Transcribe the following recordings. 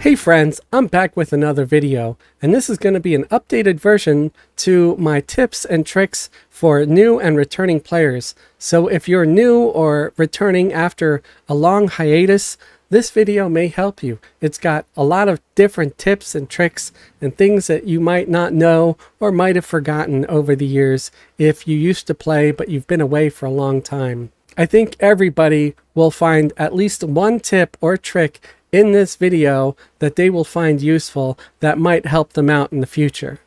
Hey friends, I'm back with another video, and this is going to be an updated version to my tips and tricks for new and returning players. So if you're new or returning after a long hiatus, this video may help you. It's got a lot of different tips and tricks and things that you might not know or might have forgotten over the years if you used to play but you've been away for a long time. I think everybody will find at least one tip or trick in this video that they will find useful that might help them out in the future.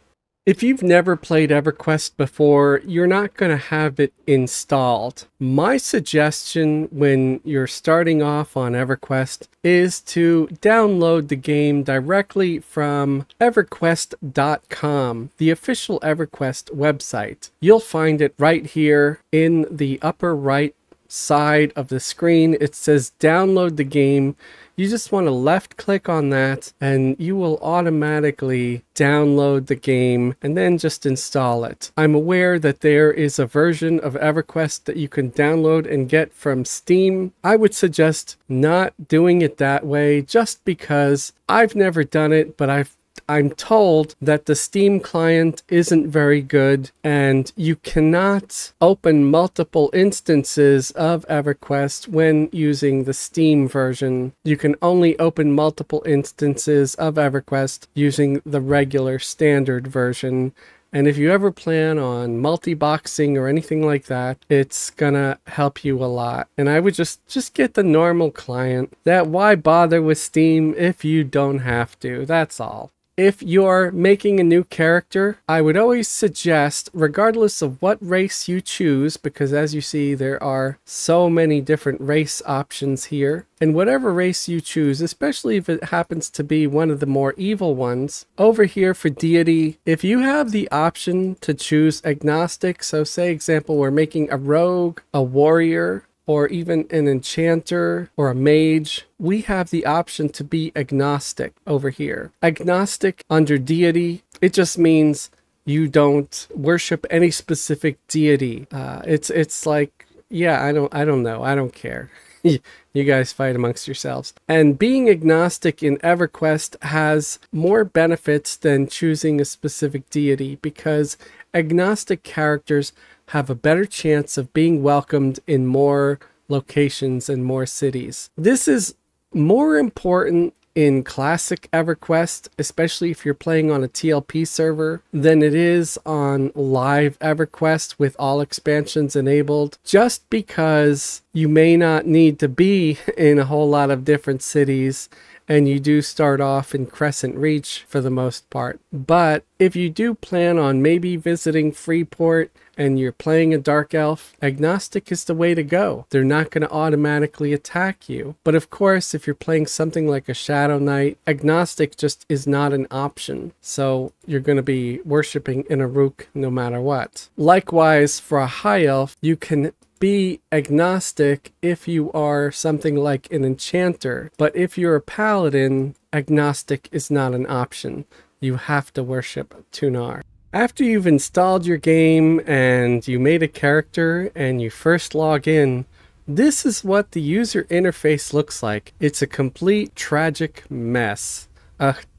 If you've never played EverQuest before, you're not going to have it installed. My suggestion when you're starting off on EverQuest is to download the game directly from everquest.com, the official EverQuest website. You'll find it right here in the upper right side of the screen. It says download the game you just want to left click on that and you will automatically download the game and then just install it. I'm aware that there is a version of EverQuest that you can download and get from Steam. I would suggest not doing it that way just because I've never done it, but I've I'm told that the Steam client isn't very good and you cannot open multiple instances of EverQuest when using the Steam version. You can only open multiple instances of EverQuest using the regular standard version. And if you ever plan on multi-boxing or anything like that, it's gonna help you a lot. And I would just just get the normal client. That why bother with Steam if you don't have to. That's all if you're making a new character, I would always suggest, regardless of what race you choose, because as you see, there are so many different race options here, and whatever race you choose, especially if it happens to be one of the more evil ones, over here for deity, if you have the option to choose agnostic, so say example, we're making a rogue, a warrior, or even an enchanter or a mage, we have the option to be agnostic over here. Agnostic under deity, it just means you don't worship any specific deity. Uh, it's it's like yeah, I don't I don't know, I don't care. you guys fight amongst yourselves. And being agnostic in EverQuest has more benefits than choosing a specific deity because agnostic characters have a better chance of being welcomed in more locations and more cities. This is more important in classic EverQuest, especially if you're playing on a TLP server, than it is on live EverQuest with all expansions enabled, just because you may not need to be in a whole lot of different cities and you do start off in Crescent Reach for the most part. But if you do plan on maybe visiting Freeport and you're playing a Dark Elf, Agnostic is the way to go. They're not going to automatically attack you. But of course, if you're playing something like a Shadow Knight, Agnostic just is not an option. So you're going to be worshipping Innoruuk no matter what. Likewise, for a High Elf, you can be agnostic if you are something like an enchanter, but if you're a paladin, agnostic is not an option. You have to worship Tunare. After you've installed your game and you made a character and you first log in, this is what the user interface looks like. It's a complete tragic mess.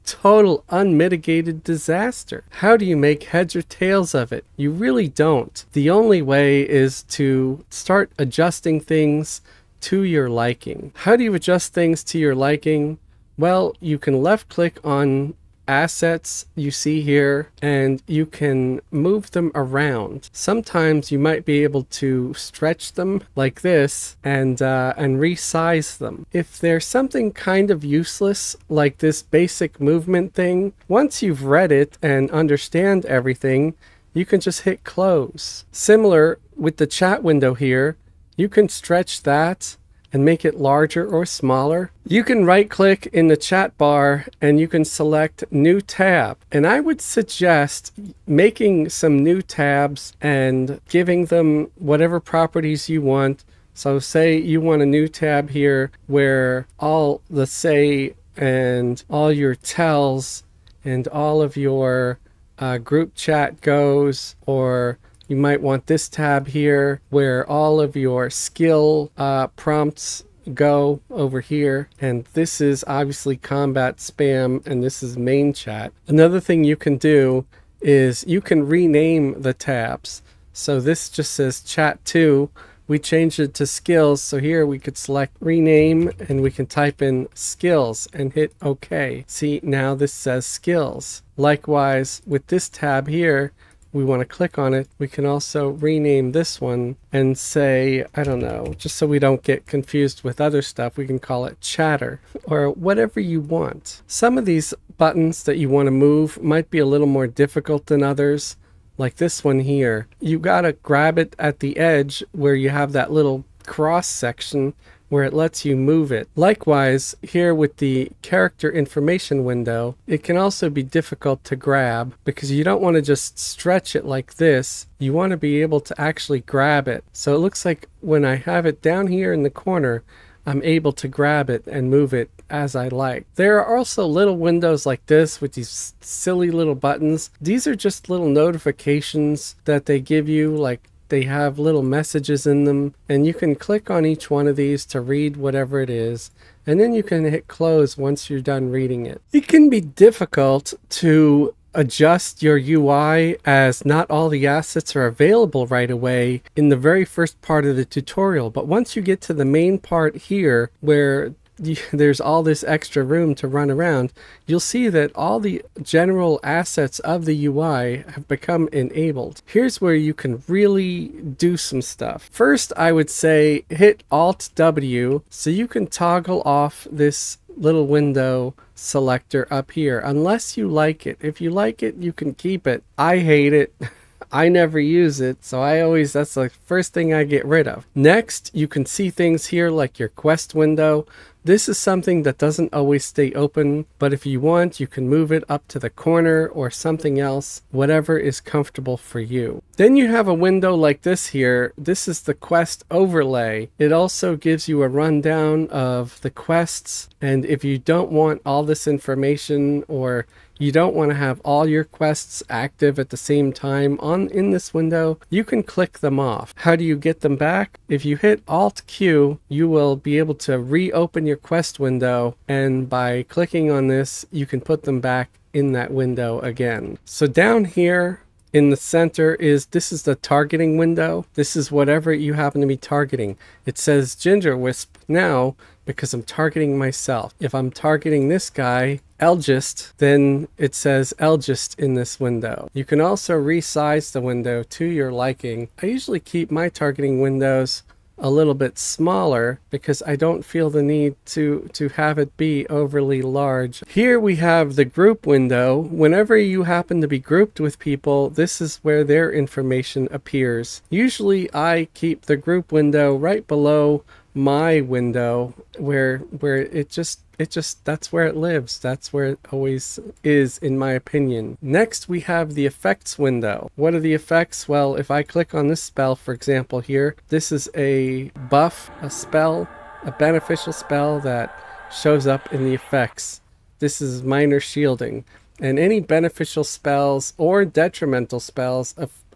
Total unmitigated disaster. How do you make heads or tails of it? You really don't. The only way is to start adjusting things to your liking. How do you adjust things to your liking? Well, you can left click on assets you see here and you can move them around. Sometimes you might be able to stretch them like this and uh, and resize them. If there's something kind of useless like this basic movement thing, once you've read it and understand everything, you can just hit close. Similar with the chat window here, you can stretch that and make it larger or smaller. You can right click in the chat bar and you can select new tab. And I would suggest making some new tabs and giving them whatever properties you want. So say you want a new tab here where all the say and all your tells and all of your uh, group chat goes or you might want this tab here where all of your skill uh, prompts go over here. And this is obviously combat spam and this is main chat. Another thing you can do is you can rename the tabs. So this just says chat 2 we changed it to skills. So here we could select rename and we can type in skills and hit OK. See, now this says skills. Likewise, with this tab here, we want to click on it, we can also rename this one and say, I don't know, just so we don't get confused with other stuff, we can call it chatter or whatever you want. Some of these buttons that you want to move might be a little more difficult than others like this one here, you gotta grab it at the edge where you have that little cross section where it lets you move it. Likewise, here with the character information window, it can also be difficult to grab because you don't want to just stretch it like this. You want to be able to actually grab it. So it looks like when I have it down here in the corner, I'm able to grab it and move it as I like. There are also little windows like this with these silly little buttons. These are just little notifications that they give you like they have little messages in them and you can click on each one of these to read whatever it is and then you can hit close once you're done reading it. It can be difficult to adjust your UI as not all the assets are available right away in the very first part of the tutorial. But once you get to the main part here where you, there's all this extra room to run around, you'll see that all the general assets of the UI have become enabled. Here's where you can really do some stuff. First, I would say hit Alt W so you can toggle off this little window selector up here unless you like it. If you like it, you can keep it. I hate it. I never use it, so I always, that's the first thing I get rid of. Next, you can see things here like your quest window. This is something that doesn't always stay open, but if you want, you can move it up to the corner or something else, whatever is comfortable for you. Then you have a window like this here. This is the quest overlay. It also gives you a rundown of the quests, and if you don't want all this information or you don't want to have all your quests active at the same time on in this window, you can click them off. How do you get them back? If you hit Alt Q, you will be able to reopen your quest window and by clicking on this, you can put them back in that window again. So down here in the center is this is the targeting window. This is whatever you happen to be targeting. It says Ginger Wisp now because I'm targeting myself. If I'm targeting this guy, Elgist, then it says Elgist in this window. You can also resize the window to your liking. I usually keep my targeting windows a little bit smaller because I don't feel the need to to have it be overly large. Here we have the group window. Whenever you happen to be grouped with people, this is where their information appears. Usually I keep the group window right below my window where where it just it just that's where it lives. That's where it always is in my opinion. Next we have the effects window. What are the effects? Well if i click on this spell for example here this is a buff a spell a beneficial spell that shows up in the effects. This is minor shielding. And any beneficial spells or detrimental spells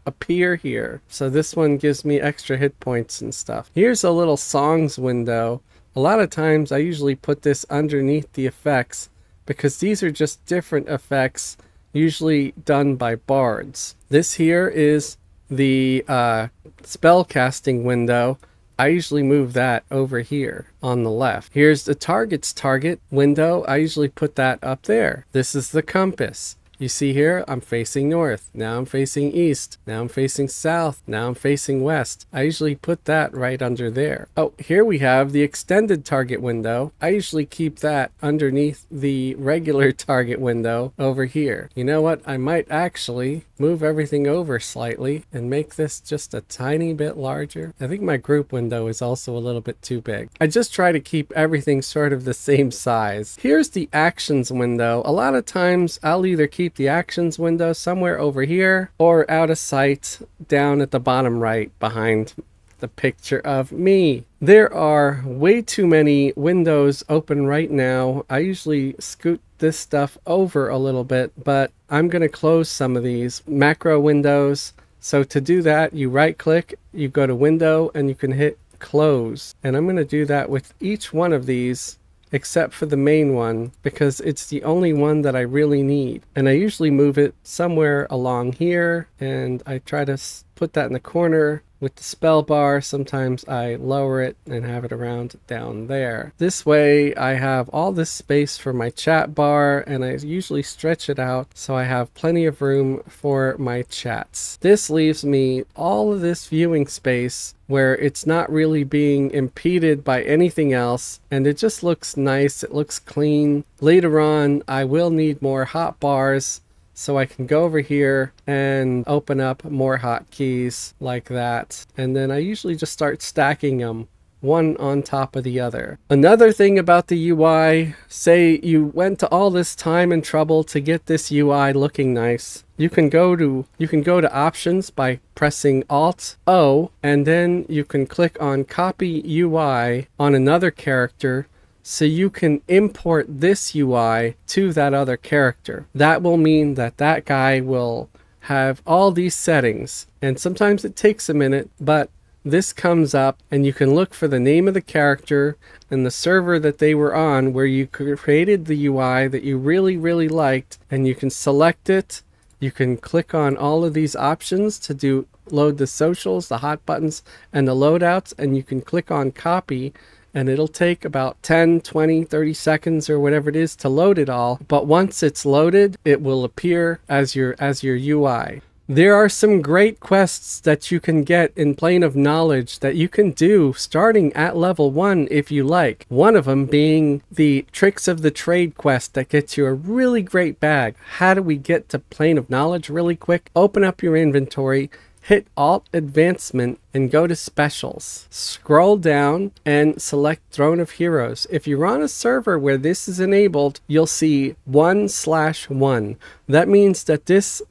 appear here. So this one gives me extra hit points and stuff. Here's a little songs window. A lot of times I usually put this underneath the effects because these are just different effects usually done by bards. This here is the uh, spell casting window. I usually move that over here on the left. Here's the target's target window. I usually put that up there. This is the compass. You see here, I'm facing north. Now I'm facing east. Now I'm facing south. Now I'm facing west. I usually put that right under there. Oh, here we have the extended target window. I usually keep that underneath the regular target window over here. You know what? I might actually move everything over slightly and make this just a tiny bit larger. I think my group window is also a little bit too big. I just try to keep everything sort of the same size. Here's the actions window. A lot of times I'll either keep keep the actions window somewhere over here or out of sight down at the bottom right behind the picture of me. There are way too many windows open right now. I usually scoot this stuff over a little bit, but I'm going to close some of these macro windows. So to do that, you right click, you go to window and you can hit close. And I'm going to do that with each one of these except for the main one because it's the only one that I really need. And I usually move it somewhere along here and I try to put that in the corner with the spell bar, sometimes I lower it and have it around down there. This way I have all this space for my chat bar and I usually stretch it out so I have plenty of room for my chats. This leaves me all of this viewing space where it's not really being impeded by anything else and it just looks nice, it looks clean. Later on I will need more hot bars so I can go over here and open up more hotkeys like that. And then I usually just start stacking them one on top of the other. Another thing about the UI, say you went to all this time and trouble to get this UI looking nice. You can go to you can go to options by pressing Alt O and then you can click on copy UI on another character so you can import this UI to that other character. That will mean that that guy will have all these settings and sometimes it takes a minute but this comes up and you can look for the name of the character and the server that they were on where you created the UI that you really really liked and you can select it you can click on all of these options to do load the socials the hot buttons and the loadouts and you can click on copy and it'll take about 10, 20, 30 seconds or whatever it is to load it all. But once it's loaded, it will appear as your as your UI. There are some great quests that you can get in Plane of Knowledge that you can do starting at level 1 if you like. One of them being the Tricks of the Trade quest that gets you a really great bag. How do we get to Plane of Knowledge really quick? Open up your inventory hit Alt Advancement and go to Specials. Scroll down and select Throne of Heroes. If you're on a server where this is enabled, you'll see 1 slash 1. That means that this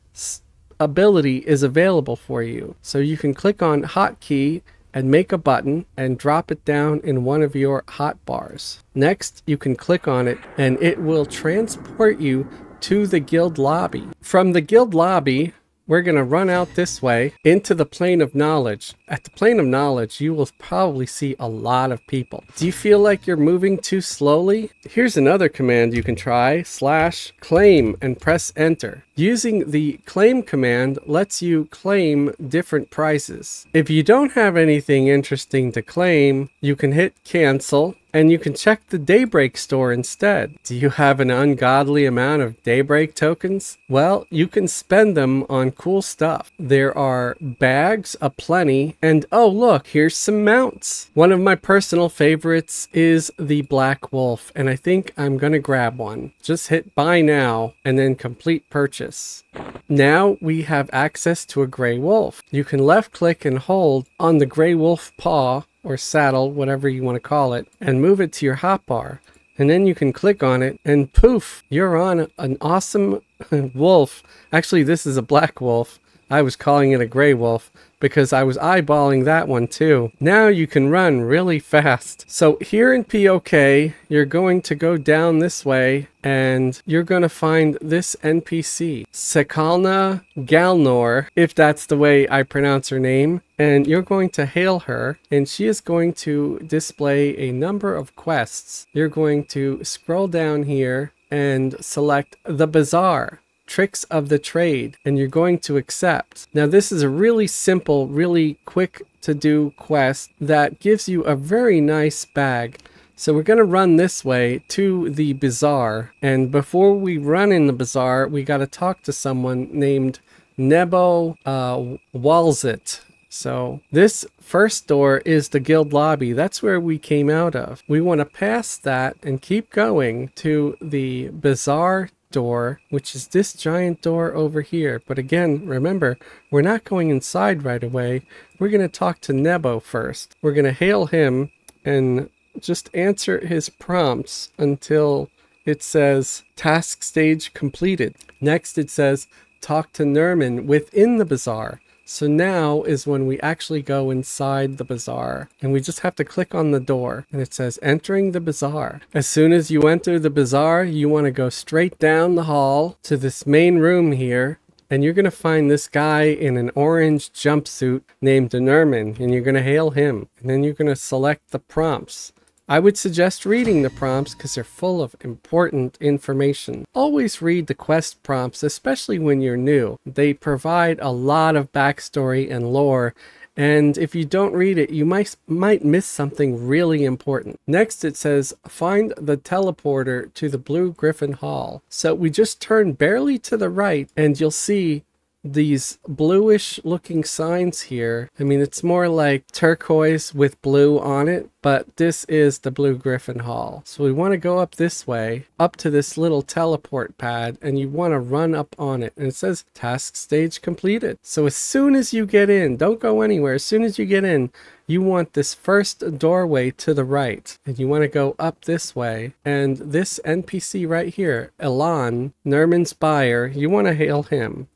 ability is available for you. So you can click on Hotkey and make a button and drop it down in one of your hot bars. Next, you can click on it and it will transport you to the guild lobby. From the guild lobby, we're going to run out this way into the plane of knowledge. At the plane of knowledge, you will probably see a lot of people. Do you feel like you're moving too slowly? Here's another command you can try, slash claim and press enter. Using the claim command lets you claim different prices. If you don't have anything interesting to claim, you can hit cancel and you can check the Daybreak store instead. Do you have an ungodly amount of Daybreak tokens? Well, you can spend them on cool stuff. There are bags aplenty, and oh look, here's some mounts. One of my personal favorites is the Black Wolf, and I think I'm gonna grab one. Just hit buy now, and then complete purchase. Now we have access to a Grey Wolf. You can left click and hold on the Grey Wolf paw or saddle, whatever you want to call it, and move it to your hotbar. And then you can click on it and poof, you're on an awesome wolf. Actually, this is a black wolf. I was calling it a gray wolf because I was eyeballing that one too. Now you can run really fast. So here in POK, you're going to go down this way and you're going to find this NPC, Sekalna Galnor, if that's the way I pronounce her name. And you're going to hail her and she is going to display a number of quests. You're going to scroll down here and select the bazaar tricks of the trade and you're going to accept. Now this is a really simple, really quick to do quest that gives you a very nice bag. So we're going to run this way to the bazaar. And before we run in the bazaar, we got to talk to someone named Nebo uh, Walzit. So this first door is the guild lobby. That's where we came out of. We want to pass that and keep going to the bazaar door, which is this giant door over here. But again, remember, we're not going inside right away. We're going to talk to Nebo first. We're going to hail him and just answer his prompts until it says task stage completed. Next, it says talk to Nerman within the bazaar. So now is when we actually go inside the bazaar and we just have to click on the door and it says entering the bazaar. As soon as you enter the bazaar, you want to go straight down the hall to this main room here and you're going to find this guy in an orange jumpsuit named Nerman, and you're going to hail him. And then you're going to select the prompts. I would suggest reading the prompts because they're full of important information. Always read the quest prompts, especially when you're new. They provide a lot of backstory and lore and if you don't read it, you might might miss something really important. Next, it says, find the teleporter to the Blue Griffin Hall. So we just turn barely to the right and you'll see these bluish looking signs here. I mean, it's more like turquoise with blue on it, but this is the Blue Griffin Hall. So we want to go up this way, up to this little teleport pad, and you want to run up on it. And it says task stage completed. So as soon as you get in, don't go anywhere. As soon as you get in, you want this first doorway to the right and you want to go up this way and this npc right here elan nerman's buyer you want to hail him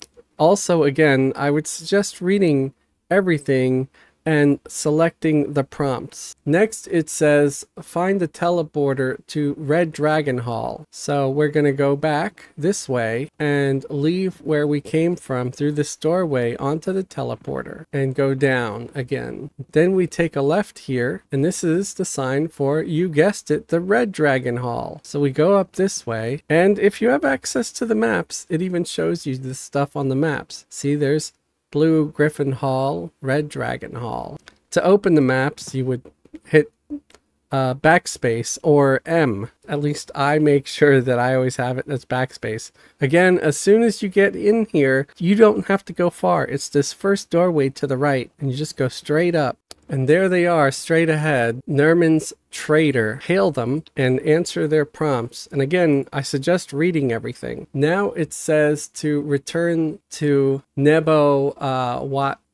also, again, I would suggest reading everything and selecting the prompts. Next, it says find the teleporter to Red Dragon Hall. So we're going to go back this way and leave where we came from through this doorway onto the teleporter and go down again. Then we take a left here, and this is the sign for, you guessed it, the Red Dragon Hall. So we go up this way, and if you have access to the maps, it even shows you this stuff on the maps. See, there's Blue Griffin Hall, Red Dragon Hall. To open the maps, you would hit uh, backspace or M. At least I make sure that I always have it as backspace. Again, as soon as you get in here, you don't have to go far. It's this first doorway to the right, and you just go straight up. And there they are, straight ahead. Nerman's trader. Hail them and answer their prompts. And again, I suggest reading everything. Now it says to return to Nebo uh,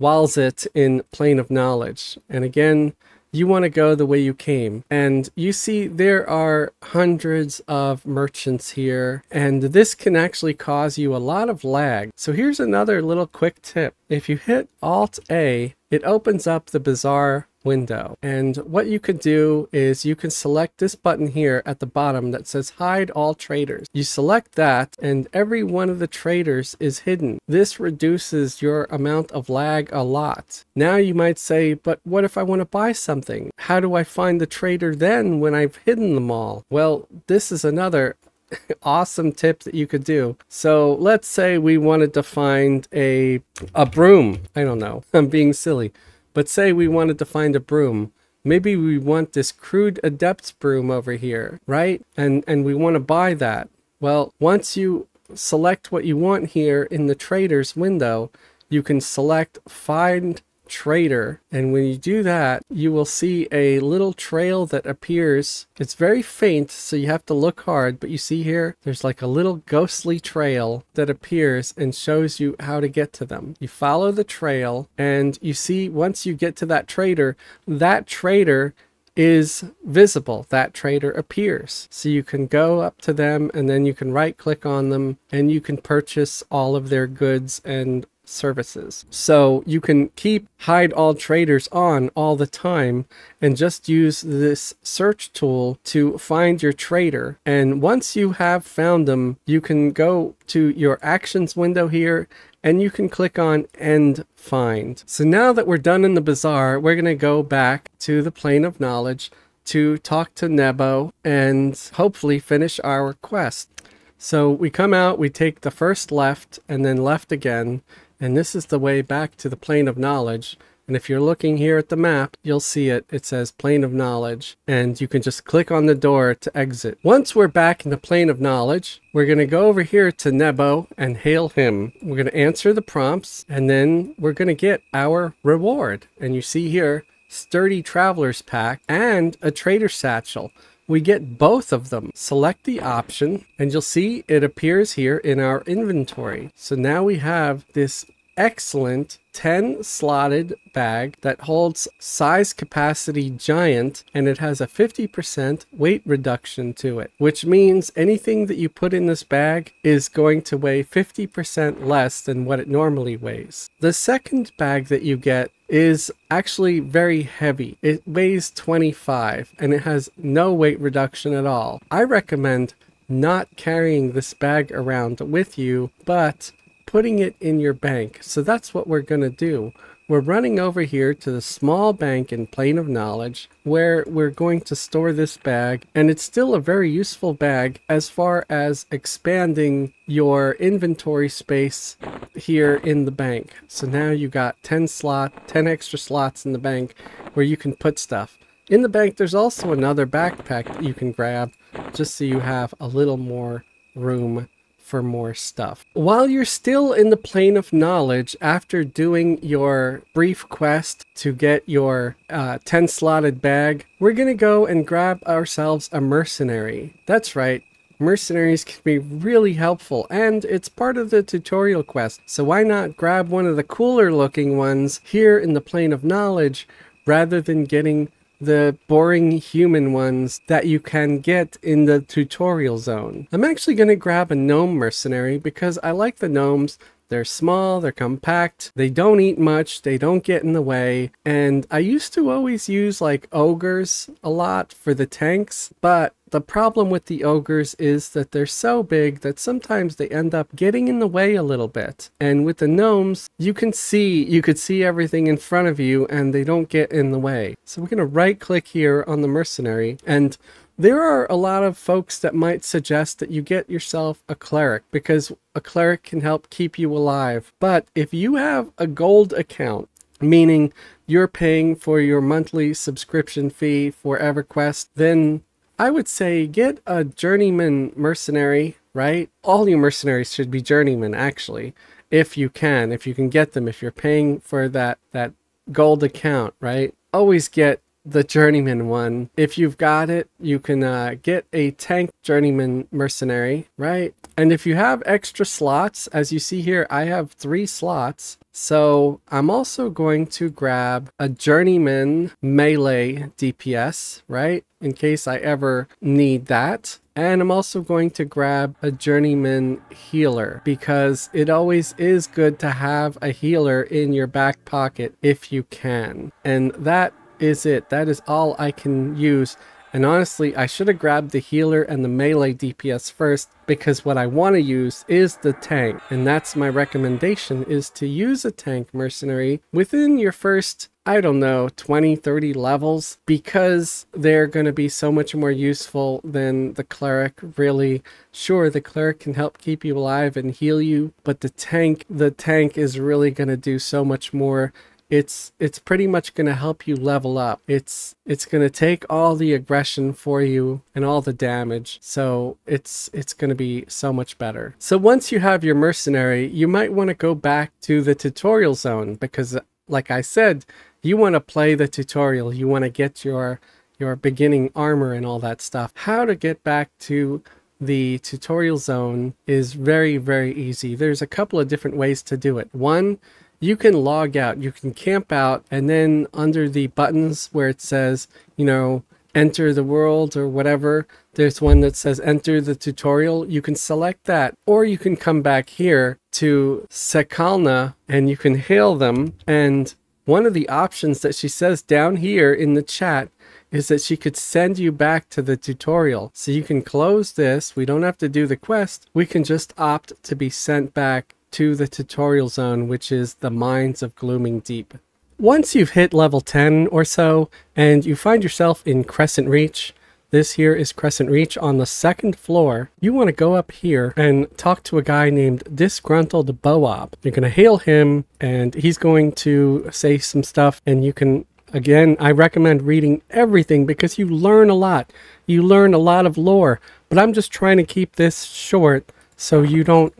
Walzit in Plane of Knowledge. And again, you want to go the way you came. And you see there are hundreds of merchants here, and this can actually cause you a lot of lag. So here's another little quick tip. If you hit Alt A, it opens up the Bazaar window. And what you can do is you can select this button here at the bottom that says hide all traders. You select that and every one of the traders is hidden. This reduces your amount of lag a lot. Now you might say, but what if I want to buy something? How do I find the trader then when I've hidden them all? Well, this is another awesome tip that you could do. So let's say we wanted to find a a broom. I don't know. I'm being silly. But say we wanted to find a broom. Maybe we want this crude adepts broom over here, right? And and we want to buy that. Well, once you select what you want here in the traders window, you can select find trader. And when you do that, you will see a little trail that appears. It's very faint, so you have to look hard. But you see here, there's like a little ghostly trail that appears and shows you how to get to them. You follow the trail, and you see once you get to that trader, that trader is visible. That trader appears. So you can go up to them and then you can right click on them and you can purchase all of their goods and services. So you can keep hide all traders on all the time and just use this search tool to find your trader. And once you have found them, you can go to your actions window here and you can click on end find. So now that we're done in the bazaar, we're going to go back to the plane of knowledge to talk to Nebo and hopefully finish our quest. So we come out, we take the first left and then left again, and this is the way back to the plane of knowledge. And if you're looking here at the map, you'll see it. It says plane of knowledge and you can just click on the door to exit. Once we're back in the plane of knowledge, we're going to go over here to Nebo and hail him. We're going to answer the prompts and then we're going to get our reward. And you see here, sturdy traveler's pack and a trader satchel we get both of them. Select the option and you'll see it appears here in our inventory. So now we have this excellent 10 slotted bag that holds size capacity giant and it has a 50% weight reduction to it, which means anything that you put in this bag is going to weigh 50% less than what it normally weighs. The second bag that you get is actually very heavy. It weighs 25 and it has no weight reduction at all. I recommend not carrying this bag around with you, but putting it in your bank. So that's what we're going to do. We're running over here to the small bank in Plane of Knowledge where we're going to store this bag and it's still a very useful bag as far as expanding your inventory space here in the bank. So now you got 10 slot, 10 extra slots in the bank where you can put stuff. In the bank there's also another backpack that you can grab just so you have a little more room for more stuff. While you're still in the plane of knowledge after doing your brief quest to get your uh, 10 slotted bag, we're to go and grab ourselves a mercenary. That's right. Mercenaries can be really helpful and it's part of the tutorial quest. So why not grab one of the cooler looking ones here in the plane of knowledge rather than getting the boring human ones that you can get in the tutorial zone. I'm actually going to grab a gnome mercenary because I like the gnomes. They're small, they're compact, they don't eat much, they don't get in the way, and I used to always use like ogres a lot for the tanks, but the problem with the ogres is that they're so big that sometimes they end up getting in the way a little bit. And with the gnomes, you can see, you could see everything in front of you and they don't get in the way. So we're going to right click here on the mercenary and there are a lot of folks that might suggest that you get yourself a cleric because a cleric can help keep you alive. But if you have a gold account, meaning you're paying for your monthly subscription fee for EverQuest, then I would say get a journeyman mercenary, right? All your mercenaries should be journeymen, actually, if you can, if you can get them, if you're paying for that, that gold account, right? Always get the journeyman one. If you've got it, you can uh, get a tank journeyman mercenary, right? And if you have extra slots, as you see here, I have three slots. So I'm also going to grab a journeyman melee DPS, right? In case I ever need that. And I'm also going to grab a journeyman healer because it always is good to have a healer in your back pocket if you can. And that is it. That is all I can use and honestly, I should have grabbed the healer and the melee DPS first because what I want to use is the tank. And that's my recommendation is to use a tank mercenary within your first, I don't know, 20, 30 levels because they're going to be so much more useful than the cleric really. Sure, the cleric can help keep you alive and heal you, but the tank, the tank is really going to do so much more it's it's pretty much going to help you level up. It's it's going to take all the aggression for you and all the damage. So it's it's going to be so much better. So once you have your mercenary, you might want to go back to the tutorial zone because like I said, you want to play the tutorial. You want to get your your beginning armor and all that stuff. How to get back to the tutorial zone is very very easy. There's a couple of different ways to do it. One you can log out, you can camp out, and then under the buttons where it says, you know, enter the world or whatever, there's one that says enter the tutorial. You can select that, or you can come back here to Sekalna and you can hail them. And one of the options that she says down here in the chat is that she could send you back to the tutorial. So you can close this. We don't have to do the quest. We can just opt to be sent back to the tutorial zone, which is the Mines of Gloomingdeep. Once you've hit level 10 or so, and you find yourself in Crescent Reach, this here is Crescent Reach on the second floor. You want to go up here and talk to a guy named Disgruntled Boab. You're going to hail him and he's going to say some stuff and you can Again, I recommend reading everything because you learn a lot. You learn a lot of lore, but I'm just trying to keep this short so you don't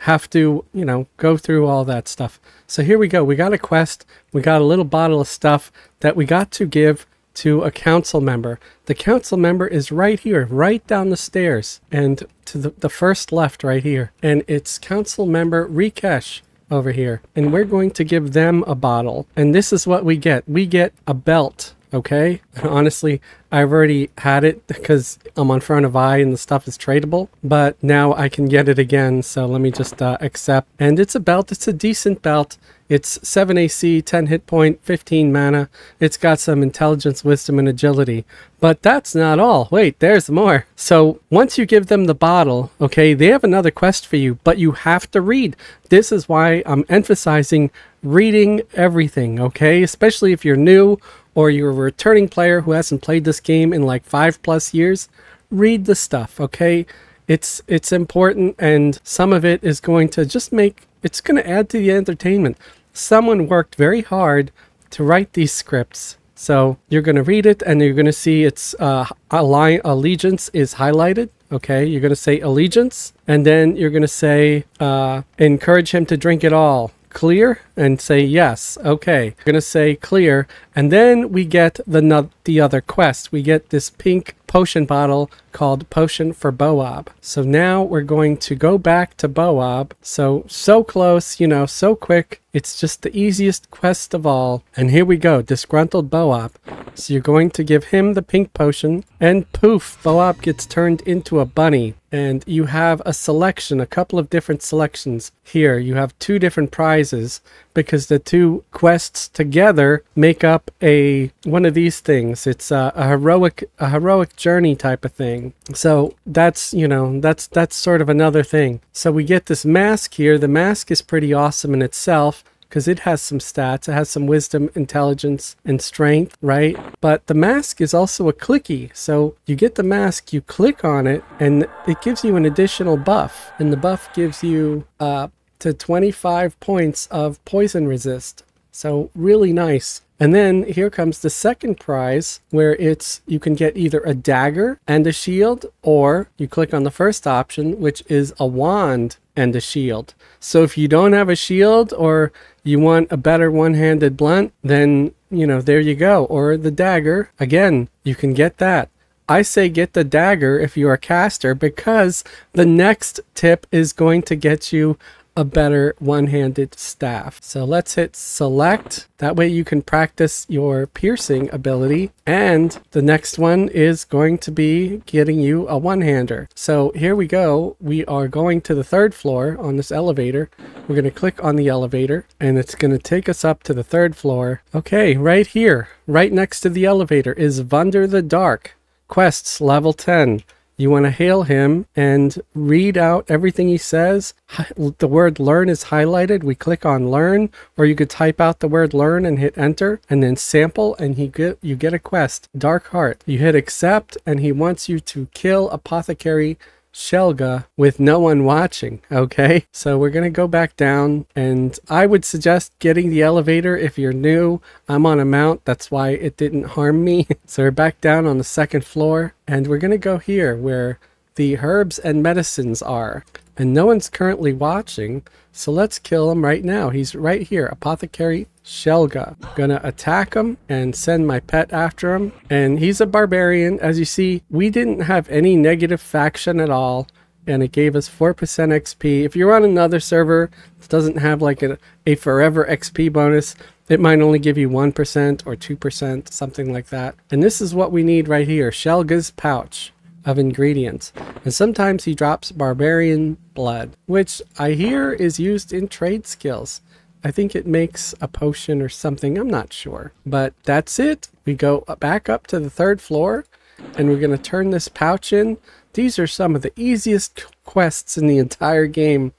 have to, you know, go through all that stuff. So here we go. We got a quest. We got a little bottle of stuff that we got to give to a council member. The council member is right here, right down the stairs, and to the, the first left right here. And it's council member Rikesh over here. And we're going to give them a bottle. And this is what we get. We get a belt okay? Honestly, I've already had it because I'm on Firiona Vie and the stuff is tradable, but now I can get it again. So let me just uh, accept. And it's a belt. It's a decent belt. It's 7 AC, 10 hit point, 15 mana. It's got some intelligence, wisdom, and agility. But that's not all. Wait, there's more. So once you give them the bottle, okay, they have another quest for you, but you have to read. This is why I'm emphasizing reading everything, okay? Especially if you're new or you're a returning player who hasn't played this game in like five plus years. Read the stuff, okay? It's it's important and some of it is going to just make it's going to add to the entertainment. Someone worked very hard to write these scripts. So you're going to read it and you're going to see its uh, allegiance is highlighted. Okay, you're going to say allegiance and then you're going to say uh, encourage him to drink it all clear and say yes okay. We're to say clear and then we get the the other quest. We get this pink potion bottle called potion for boab. So now we're going to go back to boab. So so close you know so quick it's just the easiest quest of all and here we go disgruntled boab so you're going to give him the pink potion and poof boab gets turned into a bunny and you have a selection, a couple of different selections here. You have two different prizes because the two quests together make up a one of these things. It's a, a heroic a heroic journey type of thing. So that's you know that's that's sort of another thing. So we get this mask here. The mask is pretty awesome in itself because it has some stats. It has some wisdom, intelligence, and strength, right? But the mask is also a clicky. So you get the mask, you click on it, and it gives you an additional buff. And the buff gives you uh, to 25 points of poison resist. So really nice. And then here comes the second prize where it's you can get either a dagger and a shield or you click on the first option which is a wand and a shield. So if you don't have a shield or you want a better one-handed blunt, then you know, there you go. Or the dagger, again, you can get that. I say get the dagger if you're a caster because the next tip is going to get you a better one-handed staff. So let's hit select. That way you can practice your piercing ability. And the next one is going to be getting you a one-hander. So here we go. We are going to the third floor on this elevator. We're going to click on the elevator and it's going to take us up to the third floor. Okay, right here, right next to the elevator is Vunder the Dark. Quests level 10. You want to hail him and read out everything he says. The word learn is highlighted. We click on learn, or you could type out the word learn and hit enter, and then sample, and he get you get a quest. Dark Heart. You hit accept, and he wants you to kill Apothecary Shelga with no one watching. Okay, so we're gonna go back down, and I would suggest getting the elevator if you're new. I'm on a mount, that's why it didn't harm me. so we're back down on the second floor, and we're gonna go here where the herbs and medicines are. And no one's currently watching, so let's kill him right now. He's right here, Apothecary Shelga. Gonna attack him and send my pet after him. And he's a barbarian. As you see, we didn't have any negative faction at all. And it gave us 4% XP. If you're on another server that doesn't have like a, a forever XP bonus, it might only give you 1% or 2%, something like that. And this is what we need right here. Shelga's pouch of ingredients. And sometimes he drops barbarian blood, which I hear is used in trade skills. I think it makes a potion or something. I'm not sure. But that's it. We go back up to the third floor and we're going to turn this pouch in. These are some of the easiest quests in the entire game.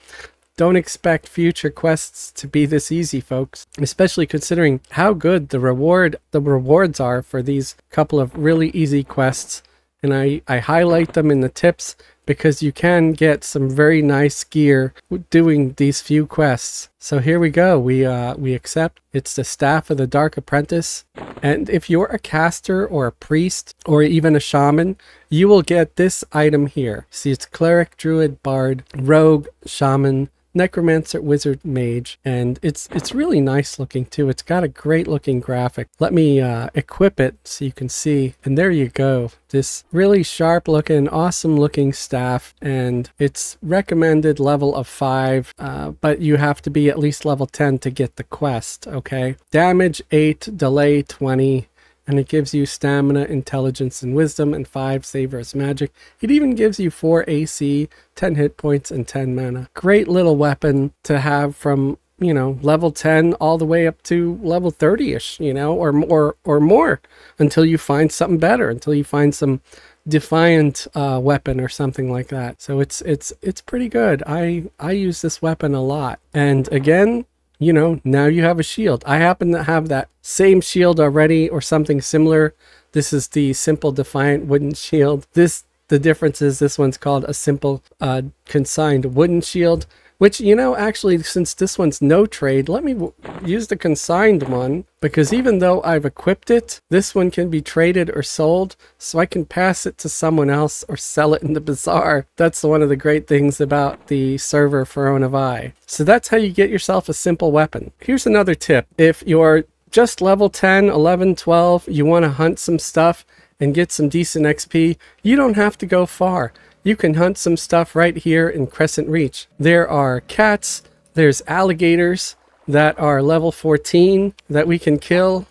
Don't expect future quests to be this easy, folks, especially considering how good the reward the rewards are for these couple of really easy quests. And I, I highlight them in the tips because you can get some very nice gear doing these few quests. So here we go. We uh, we accept. It's the Staff of the Dark Apprentice. And if you're a caster or a priest or even a shaman, you will get this item here. See, it's Cleric, Druid, Bard, Rogue, Shaman, necromancer wizard mage and it's it's really nice looking too. It's got a great looking graphic. Let me uh, equip it so you can see. And there you go. This really sharp looking awesome looking staff and it's recommended level of 5 uh, but you have to be at least level 10 to get the quest okay? Damage 8 delay 20 and it gives you stamina, intelligence, and wisdom, and 5 save versus magic. It even gives you 4 AC, 10 hit points, and 10 mana. Great little weapon to have from you know level 10 all the way up to level 30ish you know or more or more until you find something better until you find some defiant uh, weapon or something like that so it's it's it's pretty good i i use this weapon a lot and again you know now you have a shield. I happen to have that same shield already or something similar. This is the simple defiant wooden shield. This the difference is this one's called a simple uh, consigned wooden shield which, you know, actually, since this one's no trade, let me use the consigned one because even though I've equipped it, this one can be traded or sold, so I can pass it to someone else or sell it in the bazaar. That's one of the great things about the server Firiona Vie. So that's how you get yourself a simple weapon. Here's another tip. If you're just level 10, 11, 12, you want to hunt some stuff and get some decent XP, you don't have to go far you can hunt some stuff right here in Crescent Reach. There are cats, there's alligators that are level 14 that we can kill.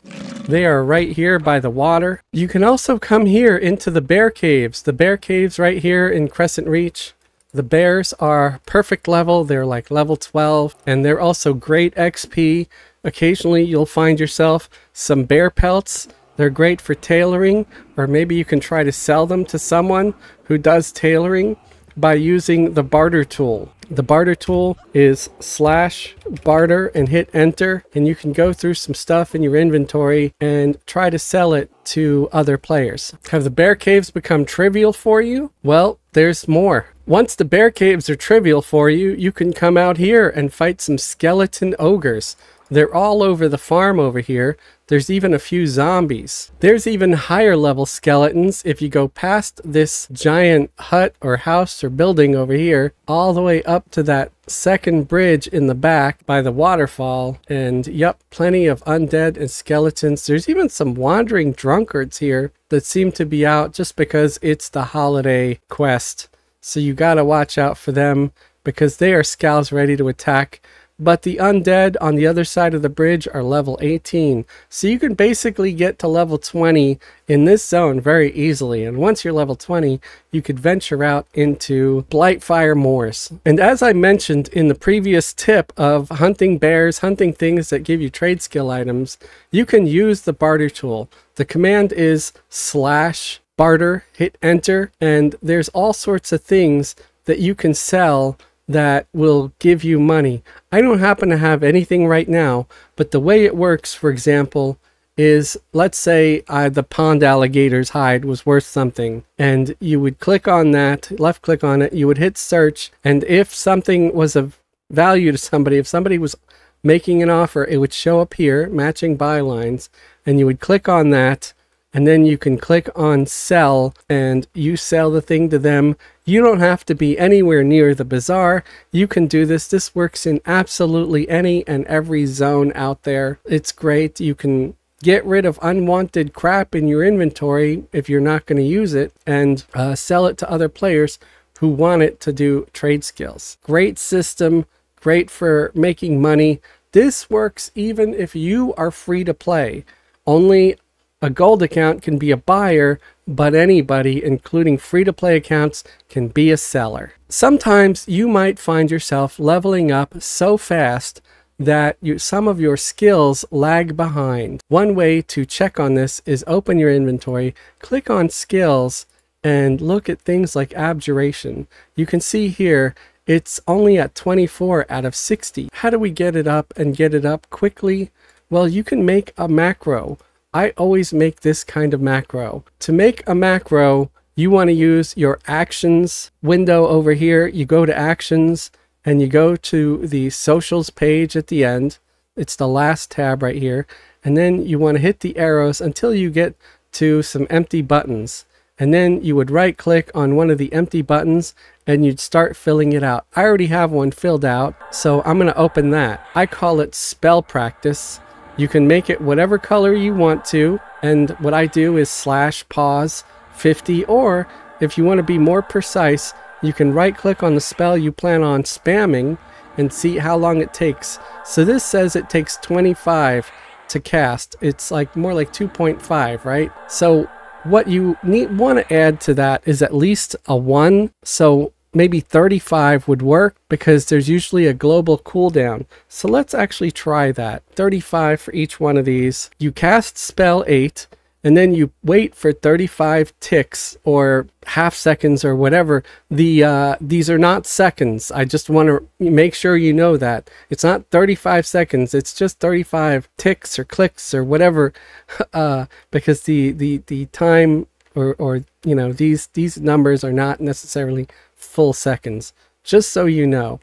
They are right here by the water. You can also come here into the bear caves. The bear caves right here in Crescent Reach. The bears are perfect level. They're like level 12 and they're also great XP. Occasionally you'll find yourself some bear pelts they're great for tailoring, or maybe you can try to sell them to someone who does tailoring by using the barter tool. The barter tool is slash barter and hit enter, and you can go through some stuff in your inventory and try to sell it to other players. Have the bear caves become trivial for you? Well, there's more. Once the bear caves are trivial for you, you can come out here and fight some skeleton ogres. They're all over the farm over here. There's even a few zombies. There's even higher level skeletons if you go past this giant hut or house or building over here, all the way up to that second bridge in the back by the waterfall. And yep, plenty of undead and skeletons. There's even some wandering drunkards here that seem to be out just because it's the holiday quest. So you gotta watch out for them because they are scouts ready to attack but the undead on the other side of the bridge are level 18. So you can basically get to level 20 in this zone very easily. And once you're level 20, you could venture out into Blightfire Moors. And as I mentioned in the previous tip of hunting bears, hunting things that give you trade skill items, you can use the barter tool. The command is slash barter, hit enter, and there's all sorts of things that you can sell that will give you money. I don't happen to have anything right now, but the way it works, for example, is let's say uh, the pond alligator's hide was worth something, and you would click on that, left click on it, you would hit search, and if something was of value to somebody, if somebody was making an offer, it would show up here, matching bylines, and you would click on that, and then you can click on sell and you sell the thing to them. You don't have to be anywhere near the bazaar. You can do this. This works in absolutely any and every zone out there. It's great. You can get rid of unwanted crap in your inventory if you're not going to use it and uh, sell it to other players who want it to do trade skills. Great system, great for making money. This works even if you are free to play. Only a gold account can be a buyer, but anybody, including free to play accounts, can be a seller. Sometimes you might find yourself leveling up so fast that you, some of your skills lag behind. One way to check on this is open your inventory, click on skills, and look at things like abjuration. You can see here it's only at 24 out of 60. How do we get it up and get it up quickly? Well, you can make a macro I always make this kind of macro. To make a macro, you want to use your actions window over here. You go to actions and you go to the socials page at the end. It's the last tab right here. And then you want to hit the arrows until you get to some empty buttons. And then you would right click on one of the empty buttons and you'd start filling it out. I already have one filled out, so I'm going to open that. I call it spell practice. You can make it whatever color you want to. And what I do is slash pause 50. Or if you want to be more precise, you can right click on the spell you plan on spamming and see how long it takes. So this says it takes 25 to cast. It's like more like 2.5, right? So what you need want to add to that is at least a 1. So maybe 35 would work because there's usually a global cooldown. So let's actually try that. 35 for each one of these. You cast spell 8 and then you wait for 35 ticks or half seconds or whatever the uh, these are not seconds i just want to make sure you know that it's not 35 seconds it's just 35 ticks or clicks or whatever uh, because the the the time or or you know these these numbers are not necessarily full seconds just so you know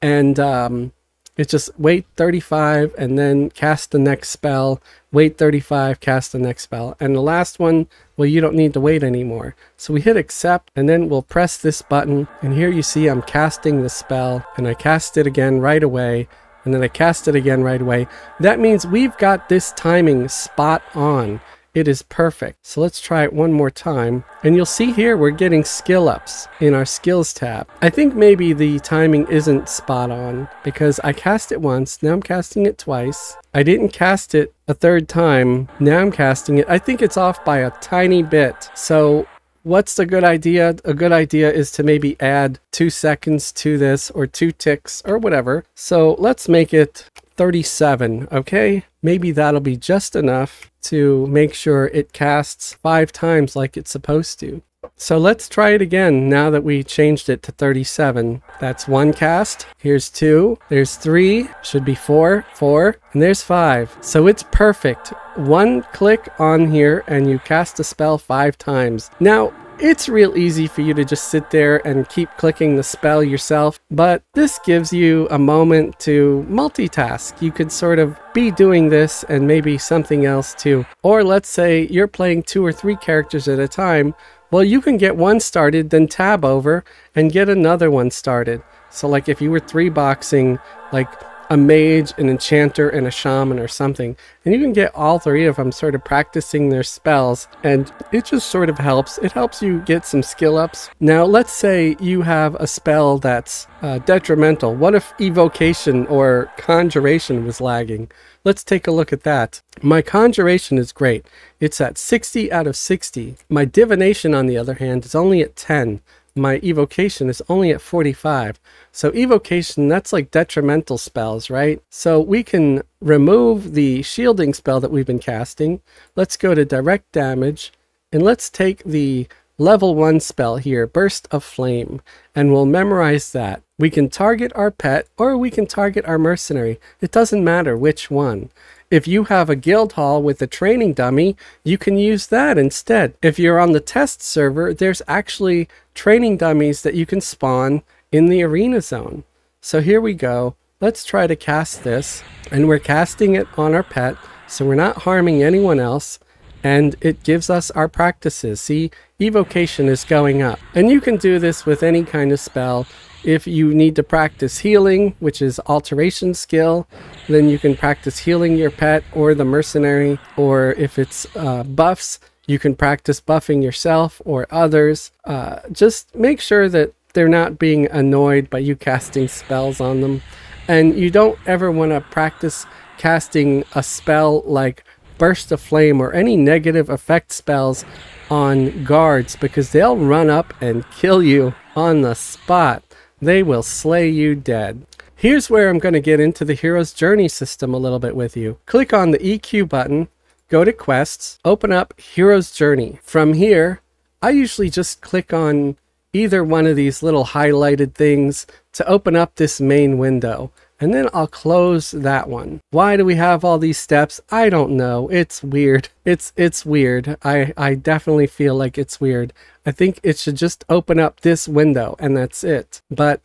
and um, it's just wait 35 and then cast the next spell. Wait 35, cast the next spell. And the last one, well, you don't need to wait anymore. So we hit accept and then we'll press this button. And here you see I'm casting the spell and I cast it again right away. And then I cast it again right away. That means we've got this timing spot on. It is perfect. So let's try it one more time. And you'll see here we're getting skill ups in our skills tab. I think maybe the timing isn't spot on because I cast it once, now I'm casting it twice. I didn't cast it a third time, now I'm casting it. I think it's off by a tiny bit. So what's the good idea? A good idea is to maybe add two seconds to this or two ticks or whatever. So let's make it 37, okay? Maybe that'll be just enough to make sure it casts five times like it's supposed to. So let's try it again now that we changed it to 37. That's one cast. Here's two. There's three. Should be four. Four. And there's five. So it's perfect. One click on here and you cast a spell five times. Now, it's real easy for you to just sit there and keep clicking the spell yourself, but this gives you a moment to multitask. You could sort of be doing this and maybe something else too. Or let's say you're playing two or three characters at a time. Well, you can get one started, then tab over and get another one started. So like if you were three boxing like a mage, an enchanter, and a shaman or something. And you can get all three of them sort of practicing their spells, and it just sort of helps. It helps you get some skill ups. Now, let's say you have a spell that's uh, detrimental. What if evocation or conjuration was lagging? Let's take a look at that. My conjuration is great. It's at 60 out of 60. My divination, on the other hand, is only at 10 my evocation is only at 45. So evocation, that's like detrimental spells, right? So we can remove the shielding spell that we've been casting. Let's go to direct damage and let's take the level one spell here, Burst of Flame, and we'll memorize that. We can target our pet or we can target our mercenary. It doesn't matter which one. If you have a guild hall with a training dummy, you can use that instead. If you're on the test server, there's actually training dummies that you can spawn in the arena zone. So here we go. Let's try to cast this. And we're casting it on our pet, so we're not harming anyone else. And it gives us our practices. See, evocation is going up. And you can do this with any kind of spell. If you need to practice healing, which is alteration skill, then you can practice healing your pet or the mercenary. Or if it's uh, buffs, you can practice buffing yourself or others. Uh, just make sure that they're not being annoyed by you casting spells on them. And you don't ever want to practice casting a spell like Burst of Flame or any negative effect spells on guards because they'll run up and kill you on the spot. They will slay you dead. Here's where I'm going to get into the hero's journey system a little bit with you. Click on the EQ button, go to quests, open up hero's journey. From here, I usually just click on either one of these little highlighted things to open up this main window and then I'll close that one. Why do we have all these steps? I don't know. It's weird. It's it's weird. I I definitely feel like it's weird. I think it should just open up this window and that's it. But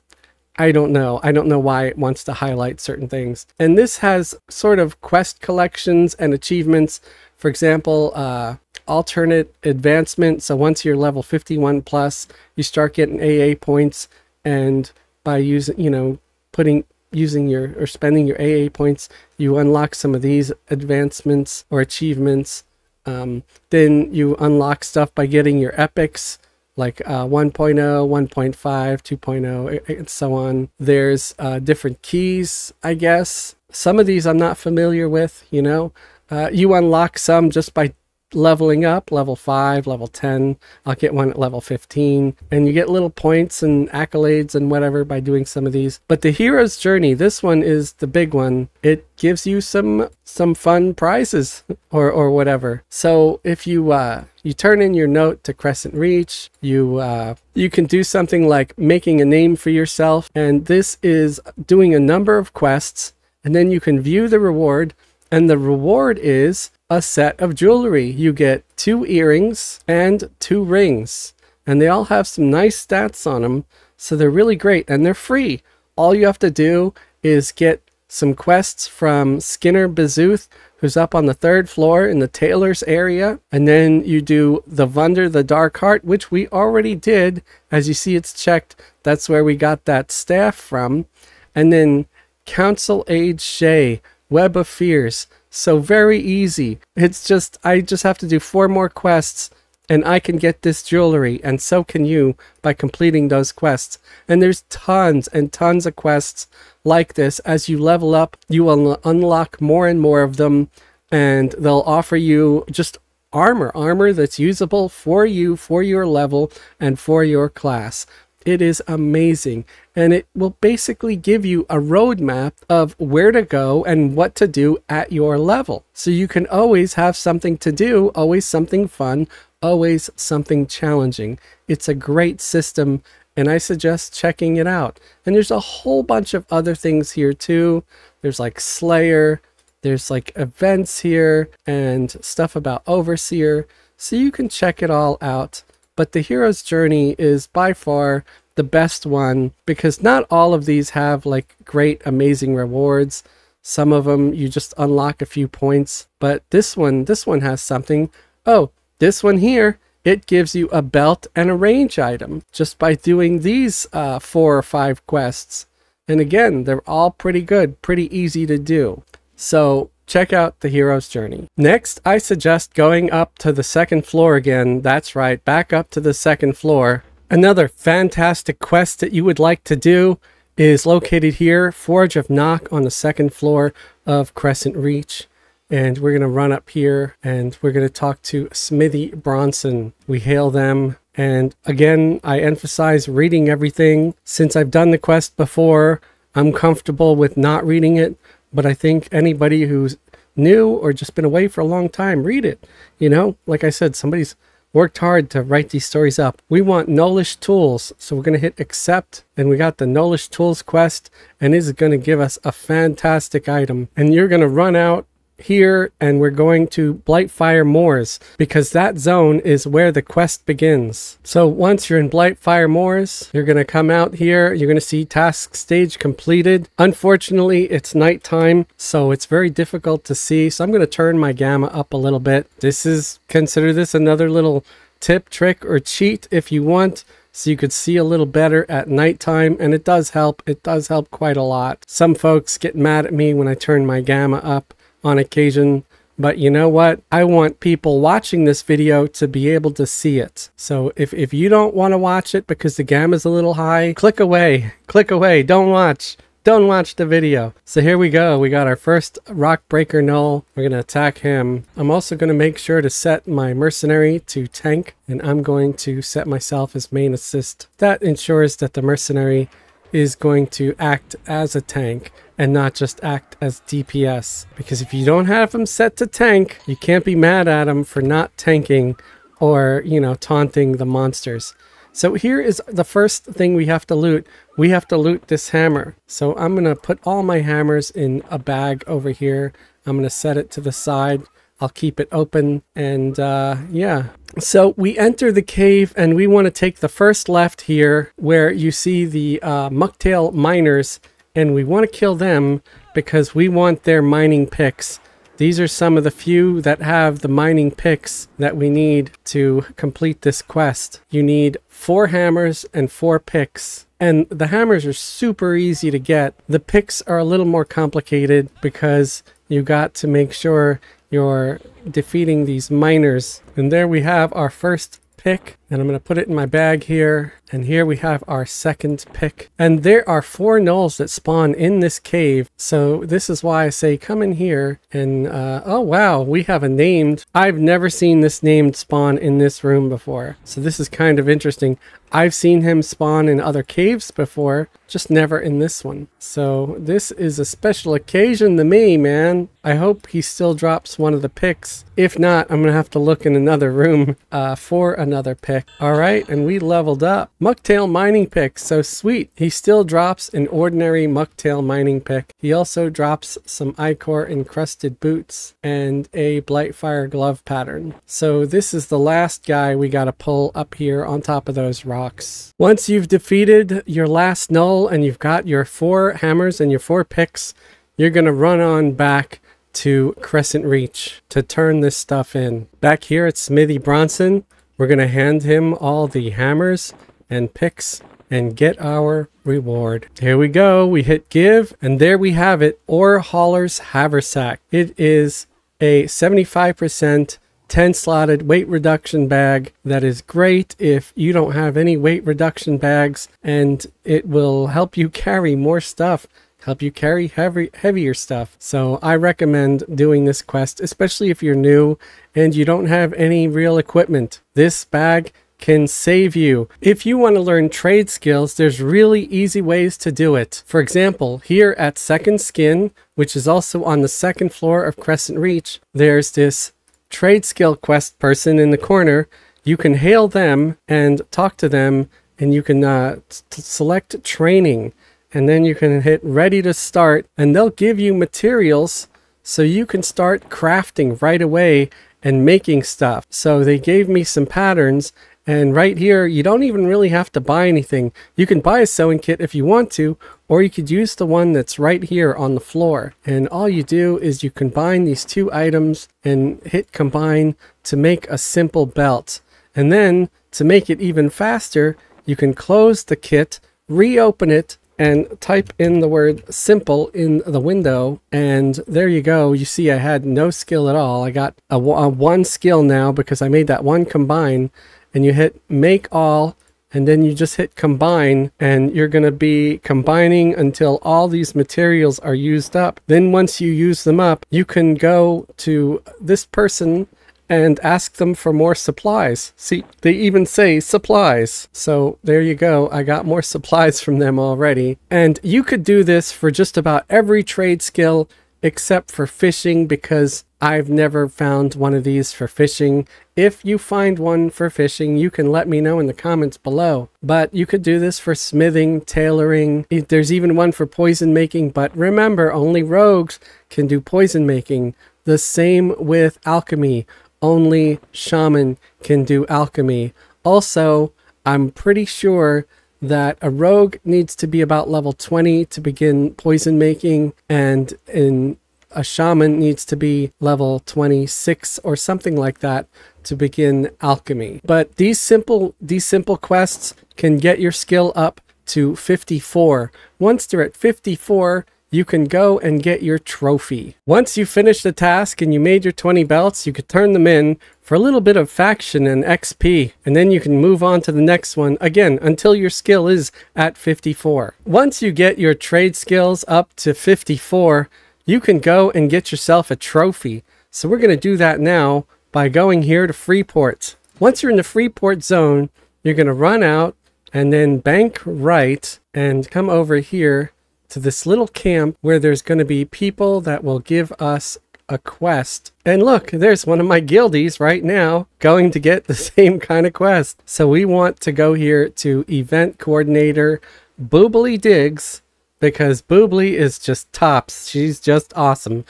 I don't know. I don't know why it wants to highlight certain things. And this has sort of quest collections and achievements. For example, uh, alternate advancement. So once you're level 51 plus, you start getting AA points. And by using, you know, putting using your or spending your AA points, you unlock some of these advancements or achievements. Um, then you unlock stuff by getting your epics like uh, 1.0, 1.5, 2.0, and so on. There's uh, different keys, I guess. Some of these I'm not familiar with, you know. Uh, you unlock some just by leveling up level 5 level 10 i'll get one at level 15 and you get little points and accolades and whatever by doing some of these. But the hero's journey this one is the big one. It gives you some some fun prizes or or whatever. So if you uh you turn in your note to crescent reach you uh you can do something like making a name for yourself. And this is doing a number of quests and then you can view the reward. And the reward is a set of jewelry. You get two earrings and two rings. And they all have some nice stats on them. So they're really great and they're free. All you have to do is get some quests from Skinner Bezuth, who's up on the third floor in the tailor's area. And then you do the Vunder the Dark Heart, which we already did. As you see, it's checked. That's where we got that staff from. And then Council Age Shay, Web of Fears. So very easy. It's just, I just have to do four more quests and I can get this jewelry, and so can you by completing those quests. And there's tons and tons of quests like this. As you level up, you will unlock more and more of them, and they'll offer you just armor, armor that's usable for you, for your level, and for your class. It is amazing. And it will basically give you a roadmap of where to go and what to do at your level. So you can always have something to do, always something fun, always something challenging. It's a great system and I suggest checking it out. And there's a whole bunch of other things here too. There's like Slayer, there's like events here and stuff about Overseer. So you can check it all out but the hero's journey is by far the best one because not all of these have like great amazing rewards some of them you just unlock a few points but this one this one has something oh this one here it gives you a belt and a range item just by doing these uh, four or five quests and again they're all pretty good pretty easy to do so check out the hero's journey. Next, I suggest going up to the second floor again. That's right, back up to the second floor. Another fantastic quest that you would like to do is located here, Forge of Knock on the second floor of Crescent Reach. And we're going to run up here and we're going to talk to Smithy Bronson. We hail them. And again, I emphasize reading everything. Since I've done the quest before, I'm comfortable with not reading it but I think anybody who's new or just been away for a long time, read it. You know, like I said, somebody's worked hard to write these stories up. We want Gnollish Tools, so we're going to hit accept, and we got the Gnollish Tools quest, and this is going to give us a fantastic item. And you're going to run out here and we're going to Blightfire Moors because that zone is where the quest begins. So once you're in Blightfire Moors, you're going to come out here. You're going to see task stage completed. Unfortunately, it's nighttime, so it's very difficult to see. So I'm going to turn my gamma up a little bit. This is, consider this another little tip, trick, or cheat if you want so you could see a little better at nighttime and it does help it does help quite a lot some folks get mad at me when i turn my gamma up on occasion. But you know what? I want people watching this video to be able to see it. So if, if you don't want to watch it because the gamma is a little high, click away. Click away. Don't watch. Don't watch the video. So here we go. We got our first Rock Breaker gnoll. We're going to attack him. I'm also going to make sure to set my Mercenary to tank. And I'm going to set myself as main assist. That ensures that the Mercenary is going to act as a tank and not just act as DPS. Because if you don't have him set to tank, you can't be mad at him for not tanking or, you know, taunting the monsters. So here is the first thing we have to loot. We have to loot this hammer. So I'm going to put all my hammers in a bag over here. I'm going to set it to the side. I'll keep it open and uh, yeah, so we enter the cave and we want to take the first left here where you see the uh, mucktail miners and we want to kill them because we want their mining picks. These are some of the few that have the mining picks that we need to complete this quest. You need four hammers and four picks. And the hammers are super easy to get. The picks are a little more complicated because you got to make sure you're defeating these miners. And there we have our first pick. And I'm going to put it in my bag here. And here we have our second pick. And there are four gnolls that spawn in this cave. So this is why I say come in here and, uh, oh wow, we have a named. I've never seen this named spawn in this room before. So this is kind of interesting. I've seen him spawn in other caves before, just never in this one. So this is a special occasion to me, man. I hope he still drops one of the picks. If not, I'm going to have to look in another room uh, for another pick. All right, and we leveled up. Mucktail mining pick, so sweet. He still drops an ordinary Mucktail mining pick. He also drops some Ichor encrusted boots and a Blightfire glove pattern. So this is the last guy we got to pull up here on top of those rocks rocks. Once you've defeated your last gnoll and you've got your four hammers and your four picks, you're going to run on back to Crescent Reach to turn this stuff in. Back here at Smithy Bronson, we're going to hand him all the hammers and picks and get our reward. Here we go. We hit give, and there we have it. Ore Hauler's Haversack. It is a 75% 10 slotted weight reduction bag that is great if you don't have any weight reduction bags and it will help you carry more stuff help you carry heavy, heavier stuff. So I recommend doing this quest, especially if you're new and you don't have any real equipment. This bag can save you. If you want to learn trade skills, there's really easy ways to do it. For example, here at Second Skin, which is also on the second floor of Crescent Reach, there's this trade skill quest person in the corner, you can hail them and talk to them, and you can uh, select training, and then you can hit ready to start, and they'll give you materials so you can start crafting right away and making stuff. So they gave me some patterns and right here, you don't even really have to buy anything. You can buy a sewing kit if you want to, or you could use the one that's right here on the floor. And all you do is you combine these two items and hit combine to make a simple belt. And then to make it even faster, you can close the kit, reopen it, and type in the word simple in the window and there you go you see I had no skill at all I got a, a, one skill now because I made that one combine and you hit make all and then you just hit combine and you're going to be combining until all these materials are used up. Then once you use them up, you can go to this person and ask them for more supplies. See, they even say supplies. So there you go. I got more supplies from them already. And you could do this for just about every trade skill except for fishing because I've never found one of these for fishing. If you find one for fishing, you can let me know in the comments below. But you could do this for smithing, tailoring. There's even one for poison making, but remember, only rogues can do poison making. The same with alchemy. Only shaman can do alchemy. Also, I'm pretty sure that a rogue needs to be about level 20 to begin poison making and in a shaman needs to be level 26 or something like that to begin alchemy. But these simple these simple quests can get your skill up to 54. Once they're at 54, you can go and get your trophy. Once you finish the task and you made your 20 belts, you could turn them in for a little bit of faction and XP, and then you can move on to the next one again until your skill is at 54. Once you get your trade skills up to 54, you can go and get yourself a trophy. So we're going to do that now by going here to Freeport. Once you're in the Freeport zone, you're going to run out and then bank right and come over here to this little camp where there's going to be people that will give us a quest. And look, there's one of my guildies right now going to get the same kind of quest. So we want to go here to event coordinator Boobly Diggs because Boobly is just tops. She's just awesome.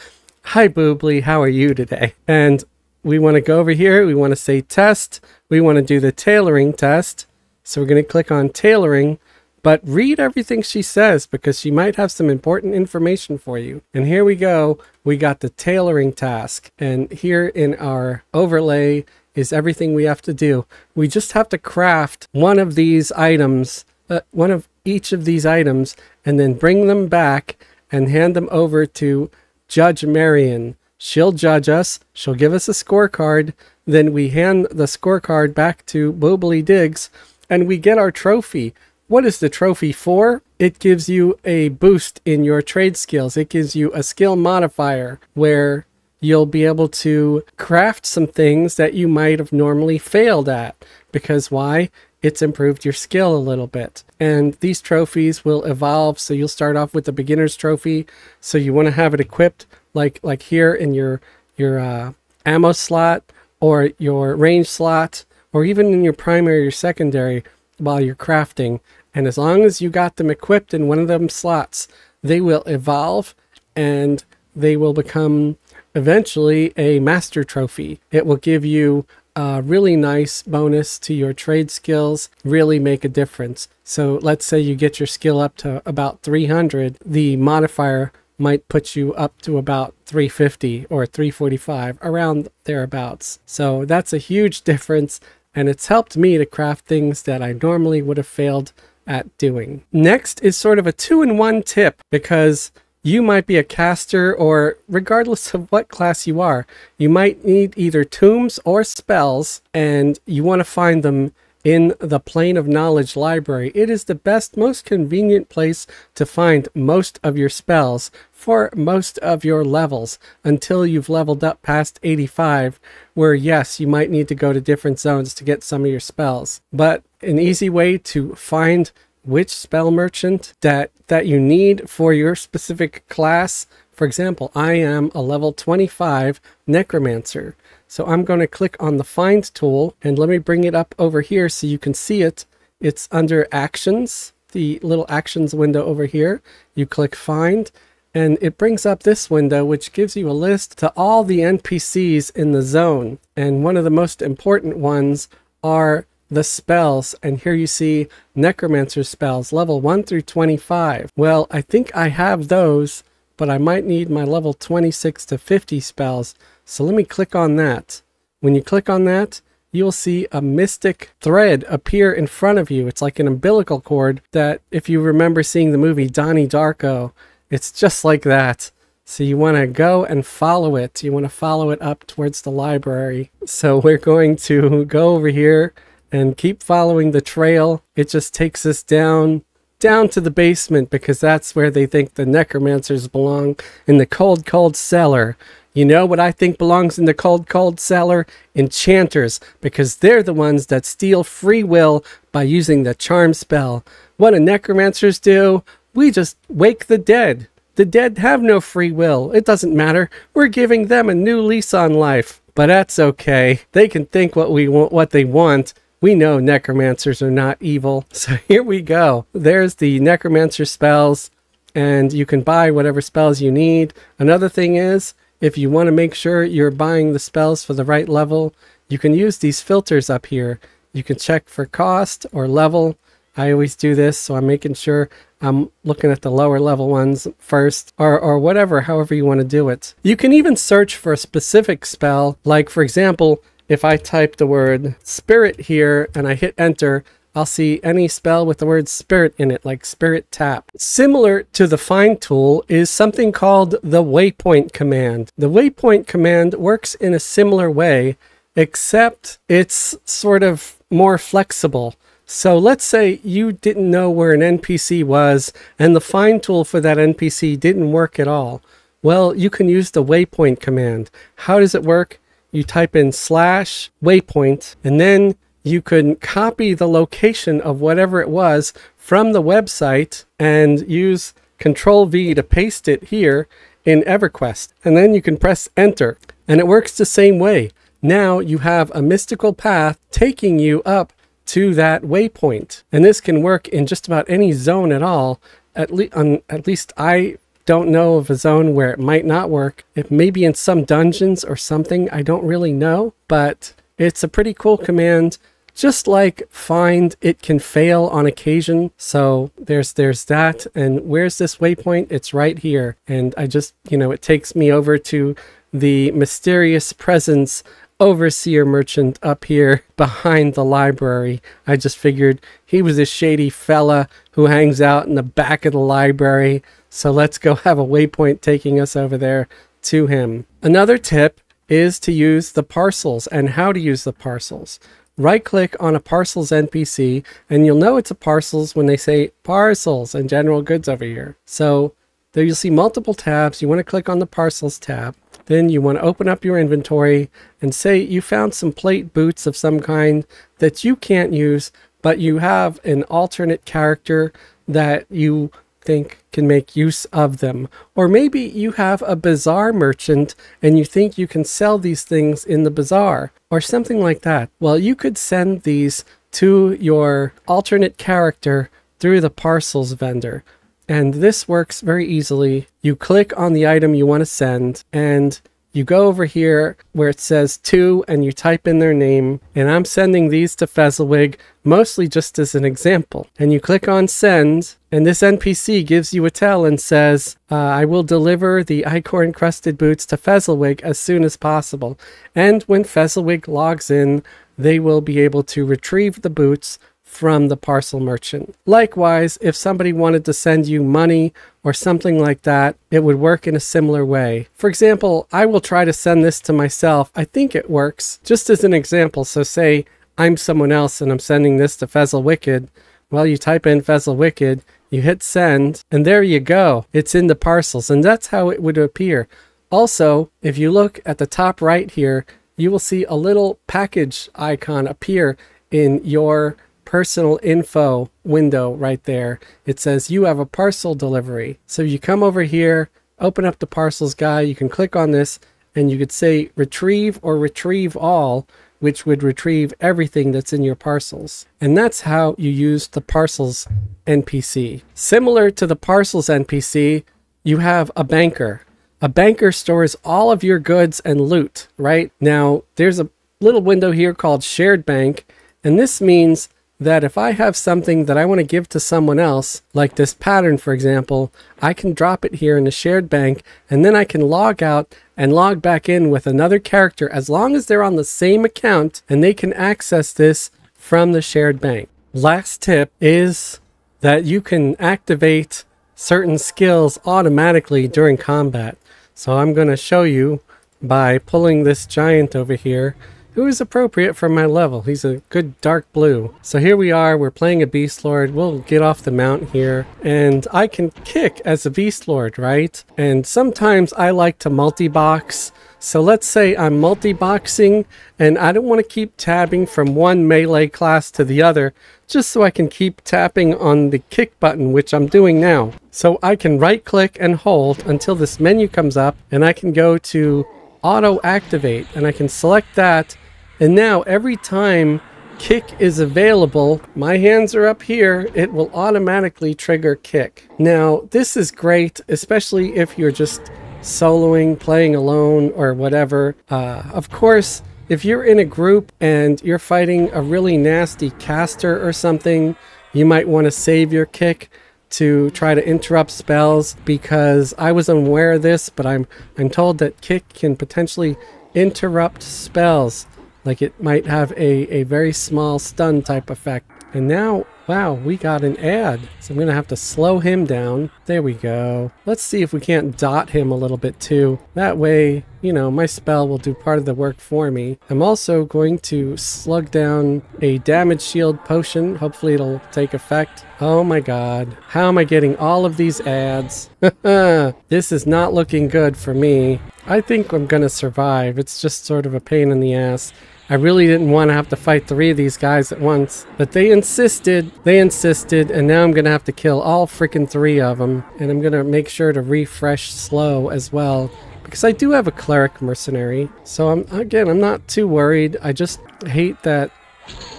Hi Boobly, how are you today? And we want to go over here. We want to say test. We want to do the tailoring test. So we're going to click on tailoring but read everything she says because she might have some important information for you. And here we go. We got the tailoring task. And here in our overlay is everything we have to do. We just have to craft one of these items, uh, one of each of these items, and then bring them back and hand them over to Judge Marion. She'll judge us. She'll give us a scorecard. then we hand the scorecard back to Boobly Diggs and we get our trophy. What is the trophy for? It gives you a boost in your trade skills. It gives you a skill modifier where you'll be able to craft some things that you might have normally failed at. Because why? It's improved your skill a little bit. And these trophies will evolve. So you'll start off with the beginner's trophy. So you want to have it equipped like like here in your your uh, ammo slot or your range slot or even in your primary or secondary while you're crafting and as long as you got them equipped in one of them slots, they will evolve and they will become eventually a master trophy. It will give you a really nice bonus to your trade skills, really make a difference. So let's say you get your skill up to about 300, the modifier might put you up to about 350 or 345, around thereabouts. So that's a huge difference, and it's helped me to craft things that I normally would have failed at doing. Next is sort of a two in one tip because you might be a caster or regardless of what class you are, you might need either tombs or spells and you want to find them in the Plane of Knowledge library. It is the best, most convenient place to find most of your spells for most of your levels until you've leveled up past 85, where yes, you might need to go to different zones to get some of your spells. But an easy way to find which spell merchant that that you need for your specific class. For example, I am a level 25 necromancer. So I'm going to click on the find tool and let me bring it up over here so you can see it. It's under actions, the little actions window over here. You click find and it brings up this window which gives you a list to all the NPCs in the zone. And one of the most important ones are the spells, and here you see Necromancer spells, level 1 through 25. Well, I think I have those, but I might need my level 26 to 50 spells, so let me click on that. When you click on that, you'll see a mystic thread appear in front of you. It's like an umbilical cord that, if you remember seeing the movie Donnie Darko, it's just like that. So you want to go and follow it. You want to follow it up towards the library. So we're going to go over here and keep following the trail. It just takes us down down to the basement because that's where they think the necromancers belong in the cold cold cellar. You know what I think belongs in the cold cold cellar? Enchanters because they're the ones that steal free will by using the charm spell. What do necromancers do? We just wake the dead. The dead have no free will. It doesn't matter. We're giving them a new lease on life. But that's okay. They can think what we want what they want we know necromancers are not evil. So here we go. There's the necromancer spells, and you can buy whatever spells you need. Another thing is, if you want to make sure you're buying the spells for the right level, you can use these filters up here. You can check for cost or level. I always do this, so I'm making sure I'm looking at the lower level ones first, or, or whatever, however you want to do it. You can even search for a specific spell, like for example, if I type the word spirit here and I hit enter, I'll see any spell with the word spirit in it, like spirit tap. Similar to the find tool is something called the waypoint command. The waypoint command works in a similar way, except it's sort of more flexible. So let's say you didn't know where an NPC was and the find tool for that NPC didn't work at all. Well, you can use the waypoint command. How does it work? you type in slash waypoint, and then you can copy the location of whatever it was from the website and use Control V to paste it here in EverQuest. And then you can press enter, and it works the same way. Now you have a mystical path taking you up to that waypoint. And this can work in just about any zone at all. At, le- at least I don't know of a zone where it might not work. It may be in some dungeons or something. I don't really know, but it's a pretty cool command. Just like find, it can fail on occasion. So there's there's that. And where's this waypoint? It's right here. And I just, you know, it takes me over to the mysterious presence overseer merchant up here behind the library. I just figured he was a shady fella who hangs out in the back of the library. So let's go have a waypoint taking us over there to him. Another tip is to use the parcels and how to use the parcels. Right click on a parcels NPC and you'll know it's a parcels when they say parcels and general goods over here. So there you'll see multiple tabs. You want to click on the parcels tab. Then you want to open up your inventory and say you found some plate boots of some kind that you can't use, but you have an alternate character that you think can make use of them. Or maybe you have a bazaar merchant and you think you can sell these things in the bazaar or something like that. Well, you could send these to your alternate character through the parcels vendor. And this works very easily. You click on the item you want to send and you go over here where it says to and you type in their name. And I'm sending these to Fezzelwhig mostly just as an example. And you click on send and this NPC gives you a tell and says uh, I will deliver the ichor encrusted boots to Fezzelwhig as soon as possible. And when Fezzelwhig logs in they will be able to retrieve the boots from the parcel merchant. Likewise, if somebody wanted to send you money or something like that, it would work in a similar way. For example, I will try to send this to myself. I think it works. Just as an example, so say I'm someone else and I'm sending this to Fezzelwicked. Well, you type in Fezzelwicked, you hit send, and there you go. It's in the parcels, and that's how it would appear. Also, if you look at the top right here, you will see a little package icon appear in your personal info window right there. It says you have a parcel delivery. So you come over here, open up the parcels guy, you can click on this and you could say retrieve or retrieve all, which would retrieve everything that's in your parcels. And that's how you use the parcels NPC. Similar to the parcels NPC, you have a banker. A banker stores all of your goods and loot, right? Now, there's a little window here called shared bank, and this means that if I have something that I want to give to someone else, like this pattern, for example, I can drop it here in the shared bank and then I can log out and log back in with another character as long as they're on the same account and they can access this from the shared bank. Last tip is that you can activate certain skills automatically during combat. So I'm going to show you by pulling this giant over here who is appropriate for my level. He's a good dark blue. So here we are, we're playing a Beast Lord. We'll get off the mount here. And I can kick as a Beast Lord, right? And sometimes I like to multi-box. So let's say I'm multi-boxing and I don't want to keep tabbing from one melee class to the other just so I can keep tapping on the kick button, which I'm doing now. So I can right click and hold until this menu comes up and I can go to auto activate and I can select that and now every time kick is available, my hands are up here, it will automatically trigger kick. Now this is great, especially if you're just soloing, playing alone or whatever. Uh, of course, if you're in a group and you're fighting a really nasty caster or something, you might want to save your kick to try to interrupt spells because I was unaware of this, but I'm I'm told that kick can potentially interrupt spells. Like it might have a, a very small stun type effect. And now, wow, we got an ad. So I'm going to have to slow him down. There we go. Let's see if we can't dot him a little bit too. That way, you know, my spell will do part of the work for me. I'm also going to slug down a damage shield potion. Hopefully it'll take effect. Oh my god. How am I getting all of these ads? this is not looking good for me. I think I'm going to survive. It's just sort of a pain in the ass. I really didn't want to have to fight three of these guys at once, but they insisted, they insisted, and now I'm going to have to kill all freaking three of them, and I'm going to make sure to refresh slow as well, because I do have a cleric mercenary, so I'm again, I'm not too worried. I just hate that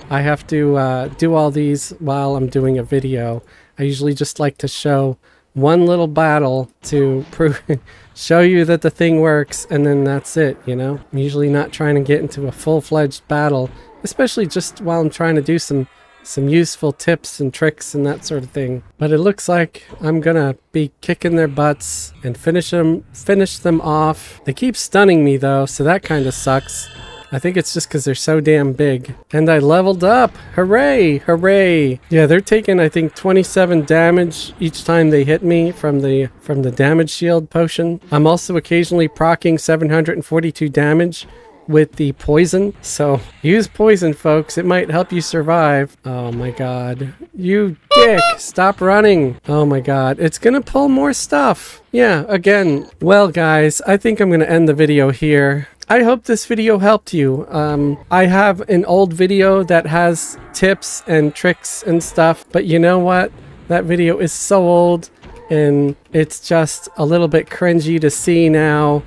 I have to uh, do all these while I'm doing a video. I usually just like to show one little battle to prove show you that the thing works and then that's it you know? I'm usually not trying to get into a full-fledged battle especially just while i'm trying to do some some useful tips and tricks and that sort of thing. But it looks like i'm gonna be kicking their butts and finish them finish them off. They keep stunning me though so that kind of sucks I think it's just because they're so damn big. And I leveled up. Hooray! Hooray! Yeah, they're taking I think 27 damage each time they hit me from the from the damage shield potion. I'm also occasionally procking 742 damage with the poison. So use poison, folks. It might help you survive. Oh my god. You dick. Stop running. Oh my god. It's gonna pull more stuff. Yeah, again. Well, guys, I think I'm gonna end the video here. I hope this video helped you. Um, I have an old video that has tips and tricks and stuff, but you know what? That video is so old and it's just a little bit cringy to see now.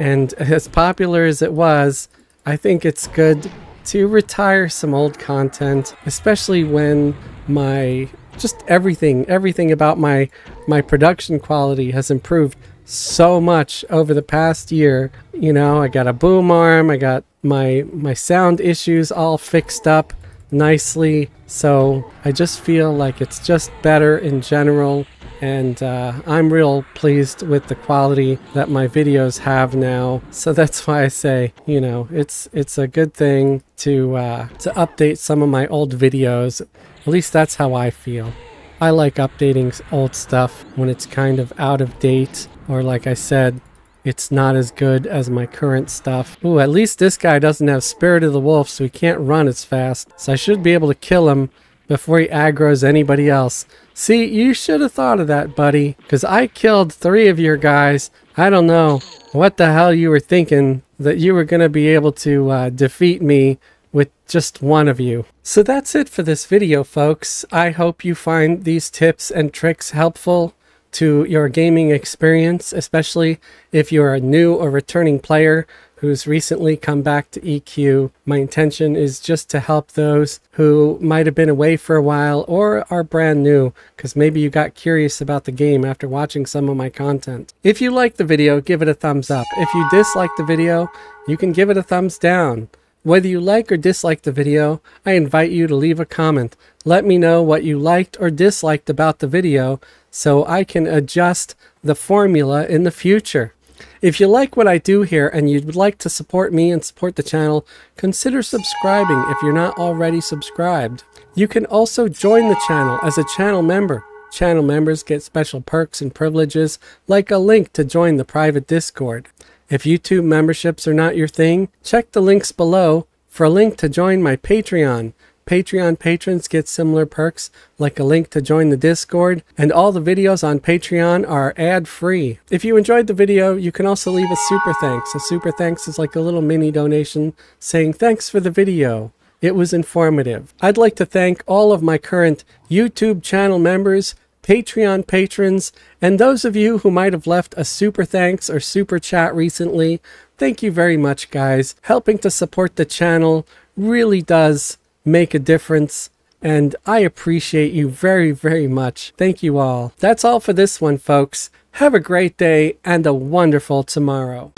And as popular as it was, I think it's good to retire some old content, especially when my just everything, everything about my my production quality has improved so much over the past year. You know, I got a boom arm, I got my my sound issues all fixed up nicely. So I just feel like it's just better in general and uh, I'm real pleased with the quality that my videos have now. So that's why I say, you know, it's it's a good thing to uh, to update some of my old videos. At least that's how I feel. I like updating old stuff when it's kind of out of date or like I said, it's not as good as my current stuff. Ooh, at least this guy doesn't have Spirit of the Wolf, so he can't run as fast. So I should be able to kill him before he aggroes anybody else. See, you should have thought of that, buddy, because I killed three of your guys. I don't know what the hell you were thinking that you were going to be able to uh, defeat me with just one of you. So that's it for this video, folks. I hope you find these tips and tricks helpful to your gaming experience, especially if you're a new or returning player who's recently come back to EQ. My intention is just to help those who might have been away for a while or are brand new because maybe you got curious about the game after watching some of my content. If you like the video, give it a thumbs up. If you dislike the video, you can give it a thumbs down. Whether you like or dislike the video, I invite you to leave a comment. Let me know what you liked or disliked about the video so I can adjust the formula in the future. If you like what I do here and you'd like to support me and support the channel, consider subscribing if you're not already subscribed. You can also join the channel as a channel member. Channel members get special perks and privileges, like a link to join the private Discord. If YouTube memberships are not your thing, check the links below for a link to join my Patreon. Patreon patrons get similar perks like a link to join the Discord, and all the videos on Patreon are ad free. If you enjoyed the video, you can also leave a super thanks. A super thanks is like a little mini donation saying thanks for the video. It was informative. I'd like to thank all of my current YouTube channel members, Patreon patrons, and those of you who might have left a super thanks or super chat recently. Thank you very much, guys. Helping to support the channel really does make a difference. And I appreciate you very, very much. Thank you all. That's all for this one, folks. Have a great day and a wonderful tomorrow.